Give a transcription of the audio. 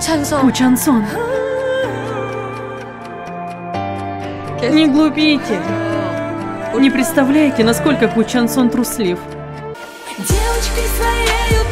찬성 Кучансон, не глупите. Не представляете, насколько Кучансон труслив. Девочкой своей